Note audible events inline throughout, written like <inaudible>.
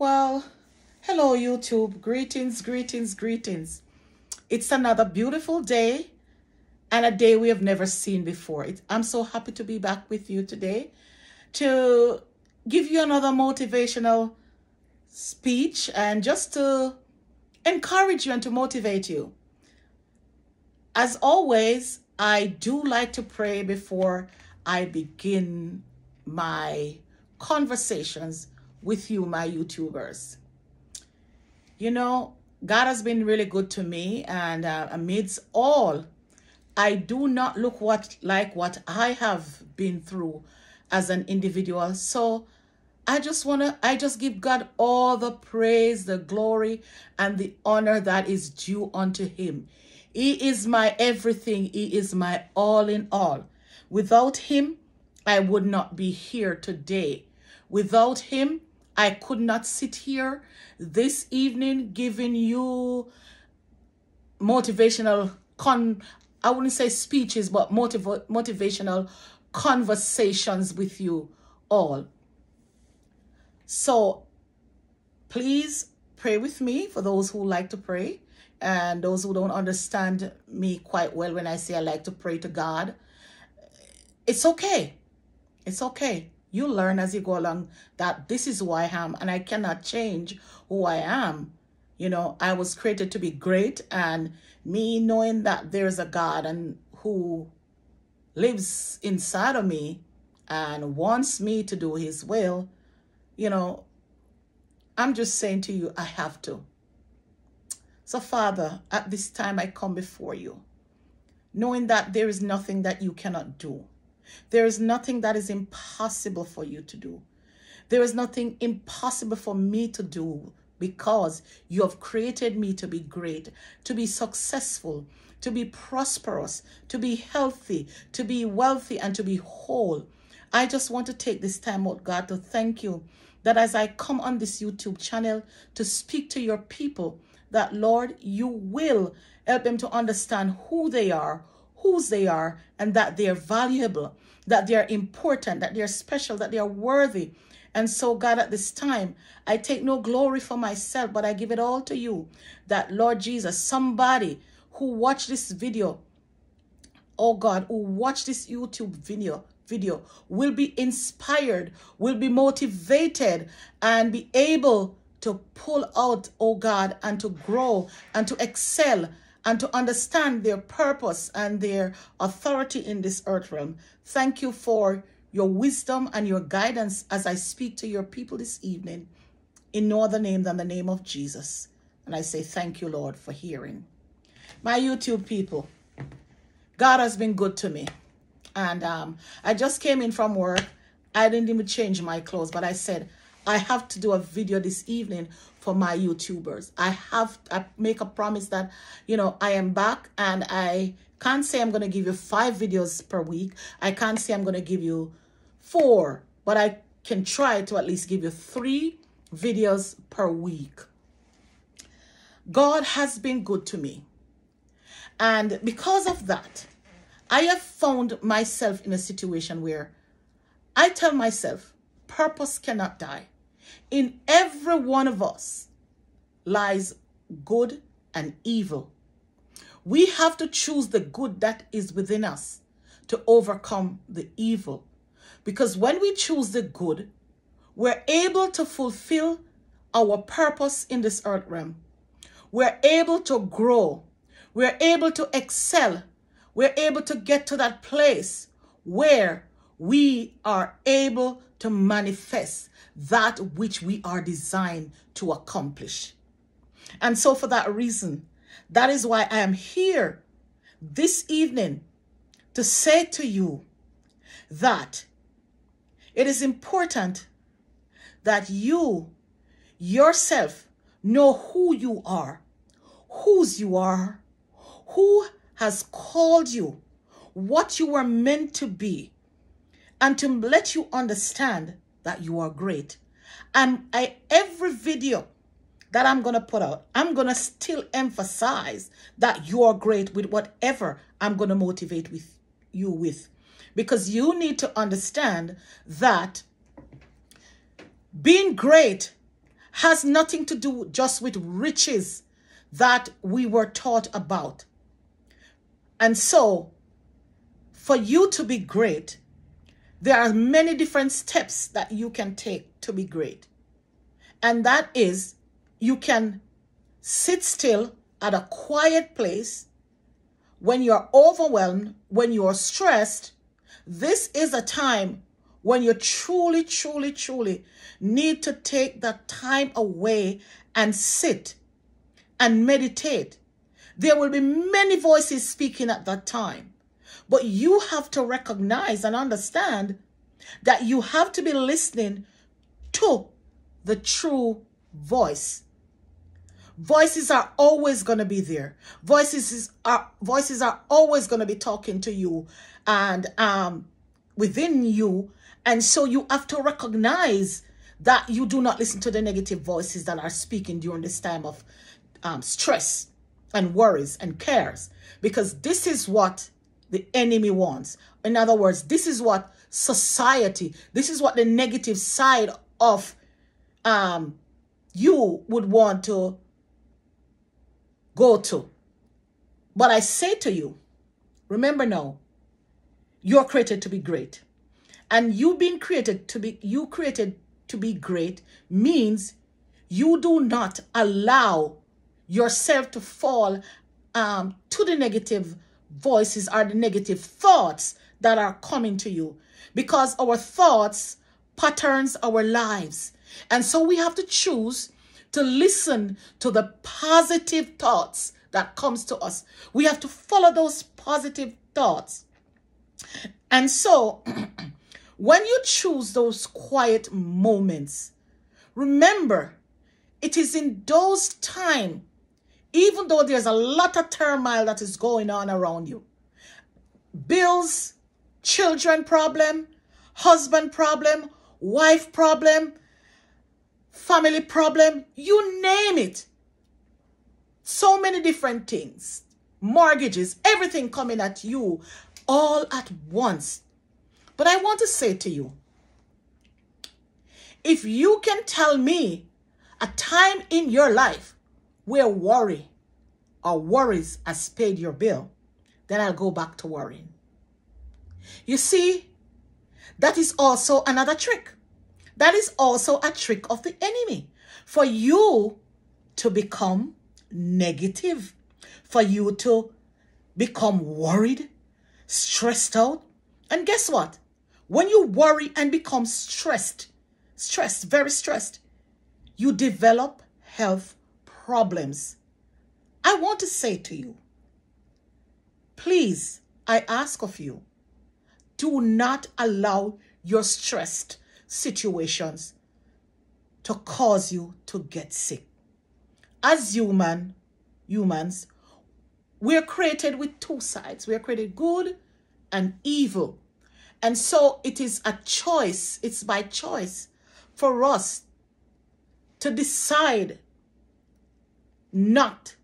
Well, hello, YouTube. Greetings, greetings, greetings. It's another beautiful day and a day we have never seen before. It, I'm so happy to be back with you today to give you another motivational speech and just to encourage you and to motivate you. As always, I do like to pray before I begin my conversations with you, my YouTubers. You know, God has been really good to me, and uh, amidst all, I do not look what like what I have been through as an individual. So I just want to, I just give God all the praise, the glory, and the honor that is due unto Him. He is my everything, He is my all in all. Without Him, I would not be here today. Without Him, I could not sit here this evening giving you motivational con I wouldn't say speeches, but motiv motivational conversations with you all. So please pray with me for those who like to pray and those who don't understand me quite well when I say I like to pray to God. It's okay. It's okay you learn as you go along that this is who I am and I cannot change who I am. You know, I was created to be great and me knowing that there's a God and who lives inside of me and wants me to do his will, you know, I'm just saying to you, I have to. So Father, at this time I come before you, knowing that there is nothing that you cannot do. There is nothing that is impossible for you to do. There is nothing impossible for me to do because you have created me to be great, to be successful, to be prosperous, to be healthy, to be wealthy, and to be whole. I just want to take this time out, God, to thank you that as I come on this YouTube channel to speak to your people, that Lord, you will help them to understand who they are, whose they are, and that they are valuable, that they are important, that they are special, that they are worthy. And so, God, at this time, I take no glory for myself, but I give it all to you. That, Lord Jesus, somebody who watched this video, oh God, who watched this YouTube video, video will be inspired, will be motivated, and be able to pull out, oh God, and to grow and to excel and to understand their purpose and their authority in this earth realm. Thank you for your wisdom and your guidance as I speak to your people this evening in no other name than the name of Jesus. And I say thank you, Lord, for hearing. My YouTube people, God has been good to me. And um, I just came in from work. I didn't even change my clothes, but I said, I have to do a video this evening for my YouTubers. I have I make a promise that, you know, I am back and I can't say I'm going to give you five videos per week. I can't say I'm going to give you four, but I can try to at least give you three videos per week. God has been good to me. And because of that, I have found myself in a situation where I tell myself, purpose cannot die. In every one of us lies good and evil. We have to choose the good that is within us to overcome the evil. Because when we choose the good, we're able to fulfill our purpose in this earth realm. We're able to grow. We're able to excel. We're able to get to that place where we are able to manifest that which we are designed to accomplish. And so, for that reason, that is why I am here this evening to say to you that it is important that you yourself know who you are, whose you are, who has called you, what you were meant to be, and to let you understand that you are great. And I, every video that I'm going to put out, I'm going to still emphasize that you are great with whatever I'm going to motivate with you with. Because you need to understand that being great has nothing to do just with riches that we were taught about. And so, for you to be great, there are many different steps that you can take to be great. And that is, you can sit still at a quiet place when you're overwhelmed, when you're stressed. This is a time when you truly, truly, truly need to take that time away and sit and meditate. There will be many voices speaking at that time. But you have to recognize and understand that you have to be listening to the true voice. Voices are always going to be there. Voices are voices are always going to be talking to you and um within you and so you have to recognize that you do not listen to the negative voices that are speaking during this time of um, stress and worries and cares because this is what the enemy wants. In other words, this is what society, this is what the negative side of um, you would want to go to. But I say to you, remember now, you're created to be great. And you being created to be, you created to be great means you do not allow yourself to fall um, to the negative voices are the negative thoughts that are coming to you. Because our thoughts patterns our lives. And so we have to choose to listen to the positive thoughts that comes to us. We have to follow those positive thoughts. And so <clears throat> when you choose those quiet moments remember it is in those times even though there's a lot of turmoil that is going on around you. Bills children problem husband problem wife problem family problem you name it. So many different things. Mortgages everything coming at you all at once. But i want to say to you if you can tell me a time in your life where worry or worries has paid your bill, then I'll go back to worrying. You see, that is also another trick. That is also a trick of the enemy for you to become negative, for you to become worried, stressed out. And guess what? When you worry and become stressed, stressed, very stressed, you develop health problems. I want to say to you, please, I ask of you, do not allow your stressed situations to cause you to get sick. As human, humans, we're created with two sides. We're created good and evil. And so it is a choice, it's by choice for us to decide not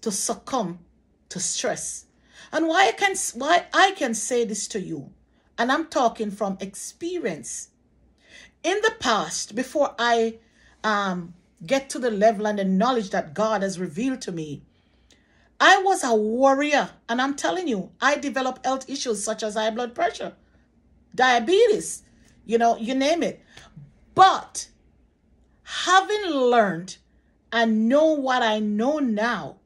to succumb to stress. And why I can why I can say this to you, and I'm talking from experience. In the past, before I um, get to the level and the knowledge that God has revealed to me, I was a warrior. And I'm telling you, I developed health issues such as high blood pressure, diabetes, you know, you name it. But having learned and know what I know now,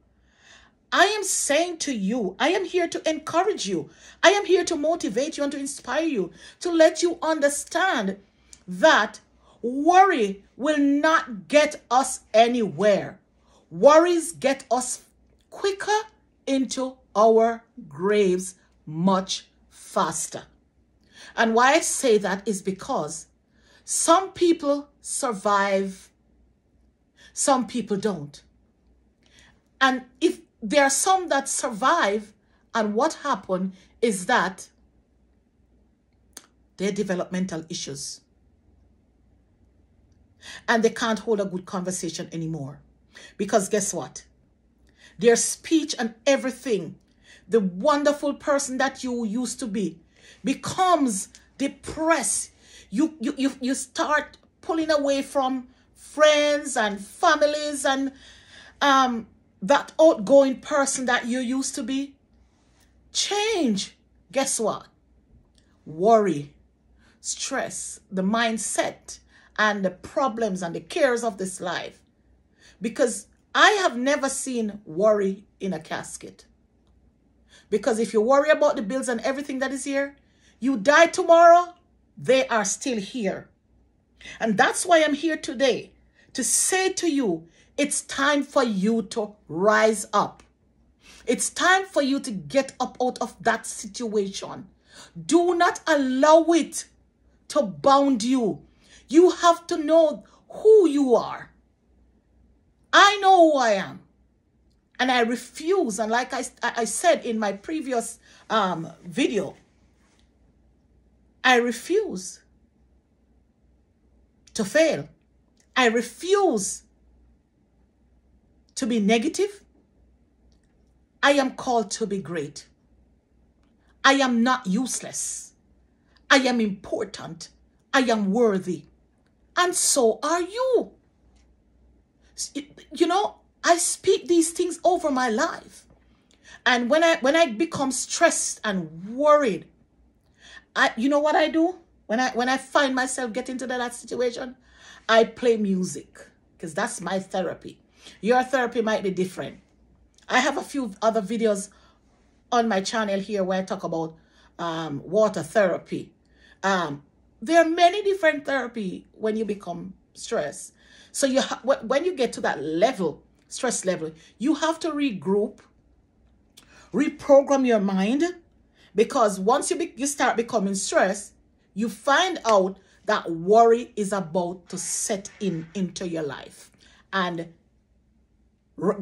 I am saying to you, I am here to encourage you. I am here to motivate you and to inspire you, to let you understand that worry will not get us anywhere. Worries get us quicker into our graves much faster. And why I say that is because some people survive some people don't. And if there are some that survive, and what happened is that they develop mental issues. And they can't hold a good conversation anymore. Because guess what? Their speech and everything, the wonderful person that you used to be, becomes depressed. You, you, you, you start pulling away from friends and families and um, that outgoing person that you used to be. Change. Guess what? Worry, stress, the mindset, and the problems and the cares of this life. Because I have never seen worry in a casket. Because if you worry about the bills and everything that is here, you die tomorrow, they are still here. And that's why I'm here today to say to you, it's time for you to rise up. It's time for you to get up out of that situation. Do not allow it to bound you. You have to know who you are. I know who I am. And I refuse. And like I, I said in my previous um, video, I refuse to fail. I refuse to be negative. I am called to be great. I am not useless. I am important. I am worthy. And so are you. You know, I speak these things over my life. And when I when I become stressed and worried, I you know what I do? When I when I find myself getting to that situation, I play music because that's my therapy. Your therapy might be different. I have a few other videos on my channel here where I talk about um, water therapy. Um, there are many different therapy when you become stressed. So you when you get to that level, stress level, you have to regroup, reprogram your mind, because once you, you start becoming stressed, you find out that worry is about to set in into your life. And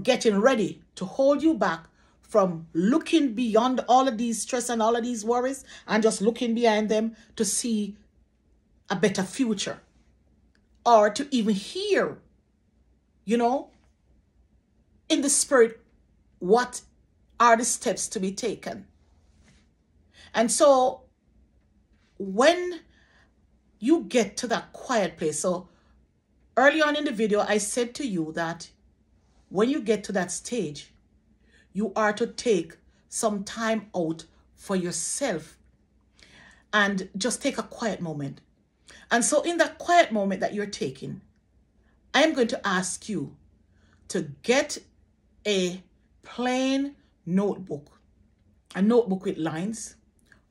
getting ready to hold you back from looking beyond all of these stress and all of these worries and just looking behind them to see a better future or to even hear, you know, in the spirit, what are the steps to be taken. And so when you get to that quiet place, so early on in the video, I said to you that when you get to that stage, you are to take some time out for yourself and just take a quiet moment. And so in that quiet moment that you're taking, I am going to ask you to get a plain notebook, a notebook with lines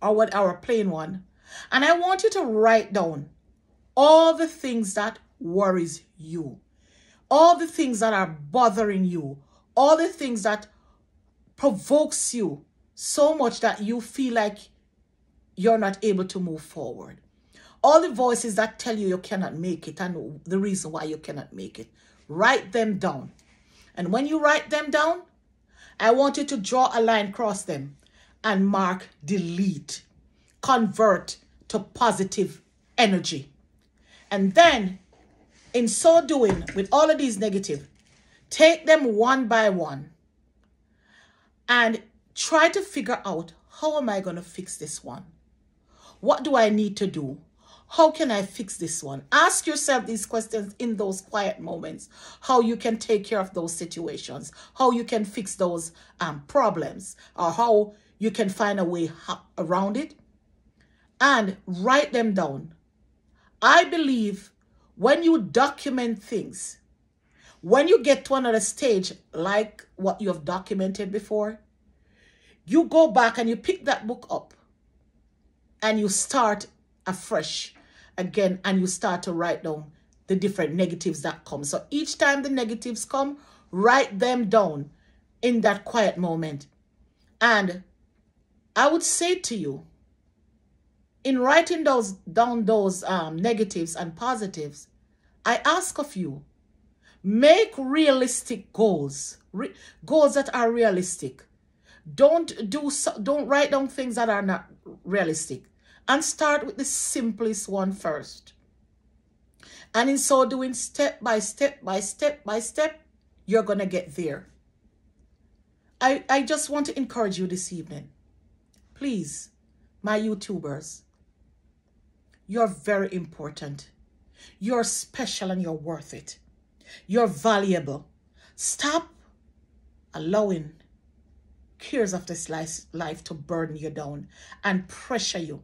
or what our plain one. And I want you to write down all the things that worries you all the things that are bothering you, all the things that provokes you so much that you feel like you're not able to move forward. All the voices that tell you you cannot make it and the reason why you cannot make it. Write them down. And when you write them down, I want you to draw a line across them and mark delete. Convert to positive energy. And then in so doing, with all of these negative, take them one by one and try to figure out how am I going to fix this one? What do I need to do? How can I fix this one? Ask yourself these questions in those quiet moments. How you can take care of those situations. How you can fix those um, problems. Or how you can find a way around it. And write them down. I believe when you document things, when you get to another stage like what you have documented before, you go back and you pick that book up and you start afresh again and you start to write down the different negatives that come. So each time the negatives come, write them down in that quiet moment. And I would say to you, in writing those down those um, negatives and positives, I ask of you, make realistic goals, Re goals that are realistic. Don't do don't write down things that are not realistic, and start with the simplest one first. And in so doing, step by step by step by step, you're gonna get there. I I just want to encourage you this evening, please, my YouTubers you're very important. You're special and you're worth it. You're valuable. Stop allowing cares of this life to burden you down and pressure you.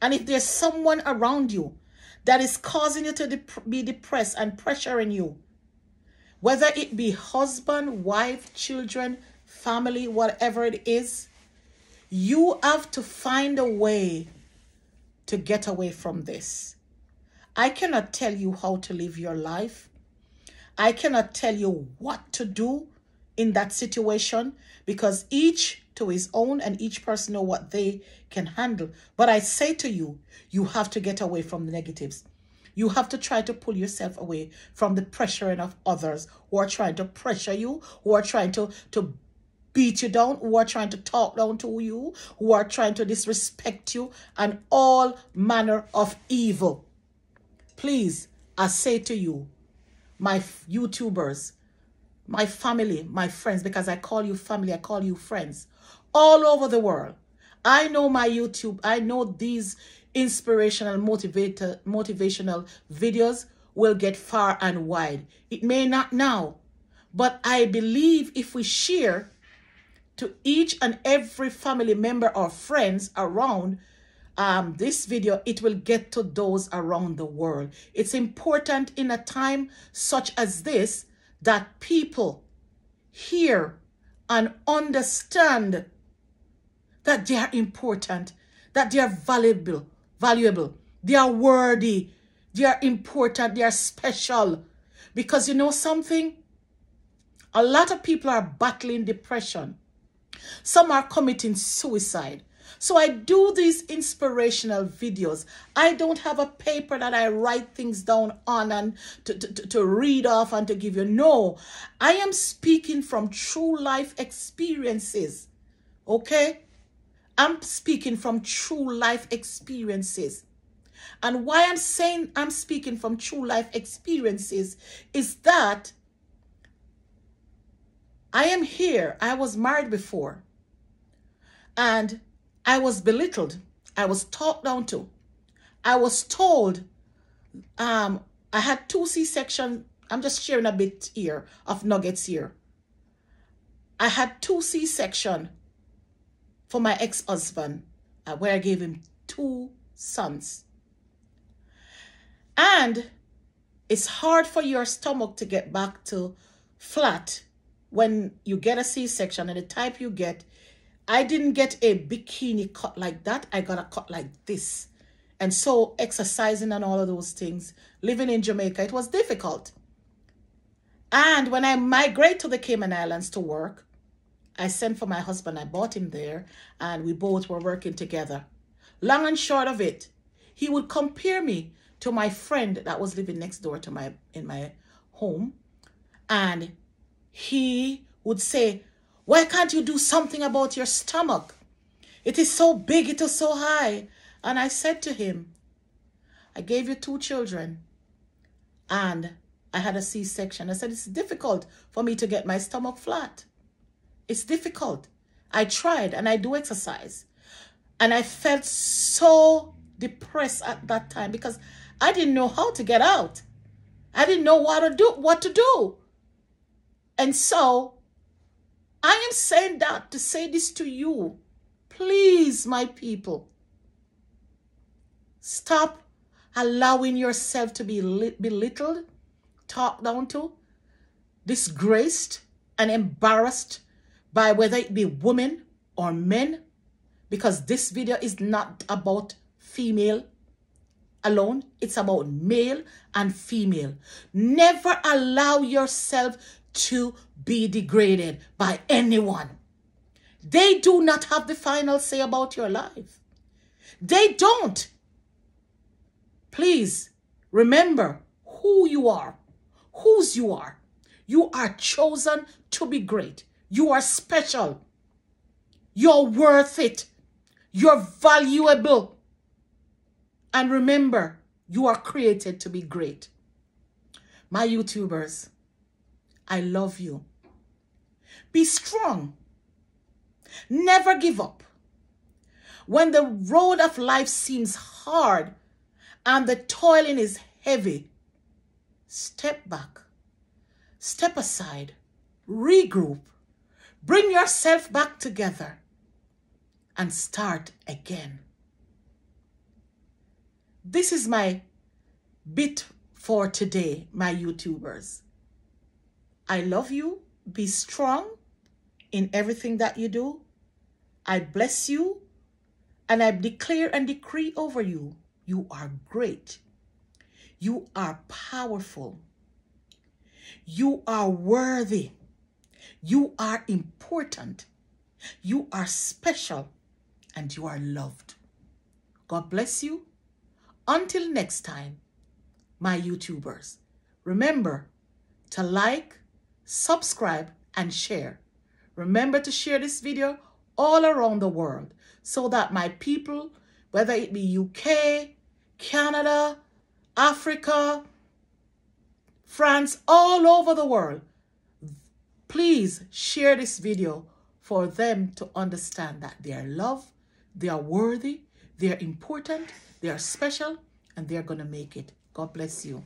And if there's someone around you that is causing you to dep be depressed and pressuring you, whether it be husband, wife, children, family, whatever it is, you have to find a way to get away from this. I cannot tell you how to live your life. I cannot tell you what to do in that situation because each to his own and each person know what they can handle. But I say to you, you have to get away from the negatives. You have to try to pull yourself away from the pressuring of others who are trying to pressure you, who are trying to, to beat you down, who are trying to talk down to you, who are trying to disrespect you, and all manner of evil. Please, I say to you, my YouTubers, my family, my friends, because I call you family, I call you friends, all over the world. I know my YouTube, I know these inspirational, motivator, motivational videos will get far and wide. It may not now, but I believe if we share to each and every family member or friends around um, this video, it will get to those around the world. It's important in a time such as this that people hear and understand that they are important, that they are valuable, valuable. They are worthy. They are important. They are special. Because you know something? A lot of people are battling depression. Some are committing suicide. So I do these inspirational videos. I don't have a paper that I write things down on and to, to, to read off and to give you. No, I am speaking from true life experiences. Okay? I'm speaking from true life experiences. And why I'm saying I'm speaking from true life experiences is that I am here. I was married before. And I was belittled. I was talked down to. I was told um, I had two C-section. I'm just sharing a bit here of nuggets here. I had two C-section for my ex-husband, uh, where I gave him two sons. And it's hard for your stomach to get back to flat when you get a C-section and the type you get, I didn't get a bikini cut like that. I got a cut like this. And so exercising and all of those things, living in Jamaica, it was difficult. And when I migrate to the Cayman Islands to work, I sent for my husband. I bought him there and we both were working together. Long and short of it, he would compare me to my friend that was living next door to my in my home. And he would say, why can't you do something about your stomach? It is so big, it is so high. And I said to him, I gave you two children and I had a C-section. I said, it's difficult for me to get my stomach flat. It's difficult. I tried and I do exercise. And I felt so depressed at that time because I didn't know how to get out. I didn't know what to do, what to do. And so I am saying that to say this to you. Please, my people, stop allowing yourself to be belittled, talked down to, disgraced, and embarrassed by whether it be women or men, because this video is not about female alone. It's about male and female. Never allow yourself to be degraded by anyone. They do not have the final say about your life. They don't. Please remember who you are, whose you are. You are chosen to be great. You are special. You're worth it. You're valuable. And remember, you are created to be great. My YouTubers, I love you. Be strong. Never give up. When the road of life seems hard and the toiling is heavy, step back, step aside, regroup, bring yourself back together, and start again. This is my bit for today, my YouTubers. I love you. Be strong in everything that you do. I bless you and I declare and decree over you you are great. You are powerful. You are worthy. You are important. You are special and you are loved. God bless you. Until next time, my YouTubers, remember to like, subscribe, and share. Remember to share this video all around the world so that my people, whether it be UK, Canada, Africa, France, all over the world, please share this video for them to understand that they are loved, they are worthy, they are important, they are special, and they're going to make it. God bless you.